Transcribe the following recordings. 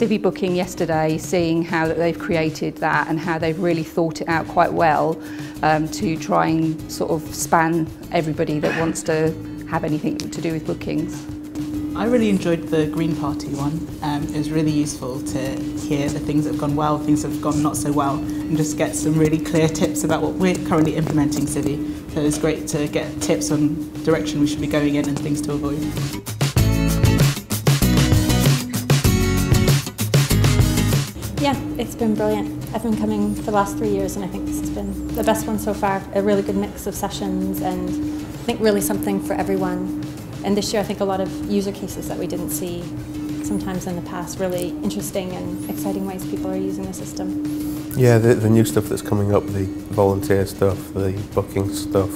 Civi Booking yesterday, seeing how they've created that and how they've really thought it out quite well um, to try and sort of span everybody that wants to have anything to do with bookings. I really enjoyed the Green Party one. Um, it was really useful to hear the things that have gone well, things that have gone not so well, and just get some really clear tips about what we're currently implementing Civi. So it was great to get tips on direction we should be going in and things to avoid. It's been brilliant. I've been coming for the last three years and I think this has been the best one so far. A really good mix of sessions and I think really something for everyone. And this year I think a lot of user cases that we didn't see sometimes in the past, really interesting and exciting ways people are using the system. Yeah, the, the new stuff that's coming up, the volunteer stuff, the booking stuff,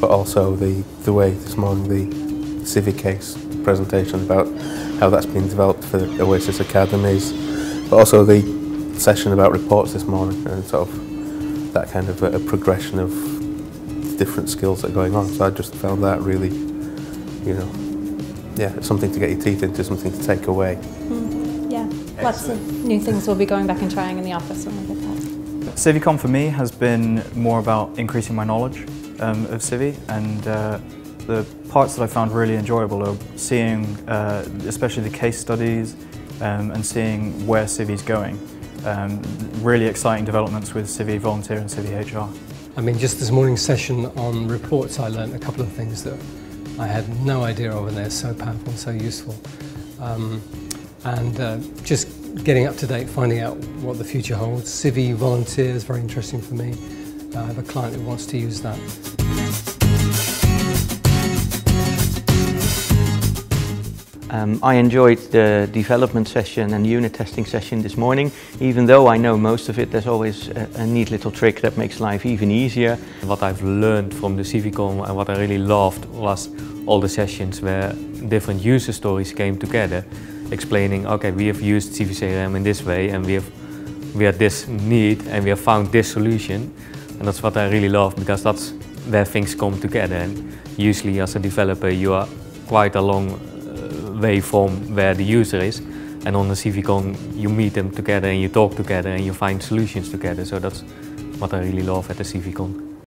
but also the, the way this morning the CiviCase presentation about how that's been developed for Oasis Academies, but also the session about reports this morning and sort of that kind of a, a progression of different skills that are going on. So I just found that really, you know, yeah, something to get your teeth into, something to take away. Mm, yeah, Excellent. lots of new things we'll be going back and trying in the office when we get back. CiviCon for me has been more about increasing my knowledge um, of Civi and uh, the parts that I found really enjoyable are seeing uh, especially the case studies um, and seeing where Civi's going. Um, really exciting developments with Civi Volunteer and Civi HR. I mean, just this morning's session on reports, I learned a couple of things that I had no idea of, and they're so powerful and so useful. Um, and uh, just getting up to date, finding out what the future holds. Civi Volunteer is very interesting for me. I have a client who wants to use that. Um, I enjoyed the development session and unit testing session this morning. Even though I know most of it, there's always a, a neat little trick that makes life even easier. What I've learned from the Civicon and what I really loved was all the sessions where different user stories came together, explaining, okay, we have used CiviCRM in this way and we have we had this need and we have found this solution. And that's what I really love because that's where things come together. And usually as a developer, you are quite a long from where the user is. And on the CiviCon, you meet them together and you talk together and you find solutions together. So that's what I really love at the Civicon.